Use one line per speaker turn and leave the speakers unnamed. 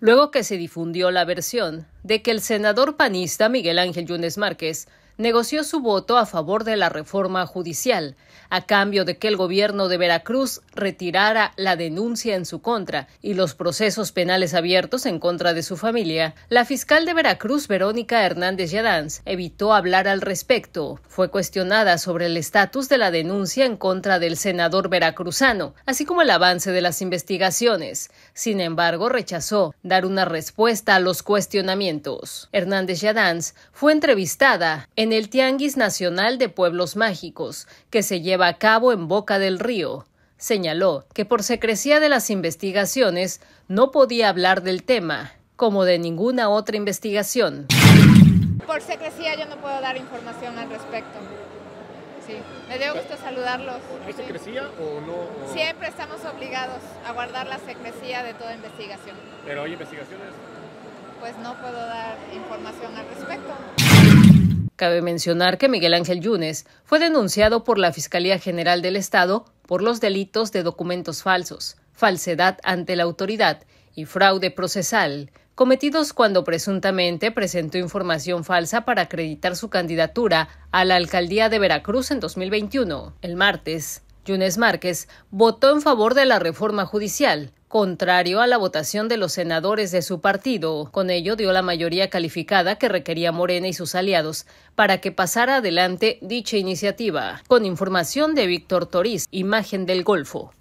luego que se difundió la versión de que el senador panista Miguel Ángel Yunes Márquez negoció su voto a favor de la reforma judicial, a cambio de que el gobierno de Veracruz retirara la denuncia en su contra y los procesos penales abiertos en contra de su familia, la fiscal de Veracruz, Verónica Hernández Yadanz, evitó hablar al respecto. Fue cuestionada sobre el estatus de la denuncia en contra del senador veracruzano, así como el avance de las investigaciones. Sin embargo, rechazó dar una respuesta a los cuestionamientos. Hernández Yadanz fue entrevistada en en el Tianguis Nacional de Pueblos Mágicos, que se lleva a cabo en Boca del Río. Señaló que por secrecía de las investigaciones no podía hablar del tema, como de ninguna otra investigación.
Por secrecía yo no puedo dar información al respecto. Sí, me dio gusto saludarlos.
¿Hay secrecía o no?
Siempre estamos obligados a guardar la secrecía de toda investigación.
¿Pero hay investigaciones?
Pues no puedo dar información.
Cabe mencionar que Miguel Ángel Yunes fue denunciado por la Fiscalía General del Estado por los delitos de documentos falsos, falsedad ante la autoridad y fraude procesal, cometidos cuando presuntamente presentó información falsa para acreditar su candidatura a la alcaldía de Veracruz en 2021. El martes, Yunes Márquez votó en favor de la reforma judicial, contrario a la votación de los senadores de su partido. Con ello dio la mayoría calificada que requería Morena y sus aliados para que pasara adelante dicha iniciativa. Con información de Víctor Toriz, Imagen del Golfo.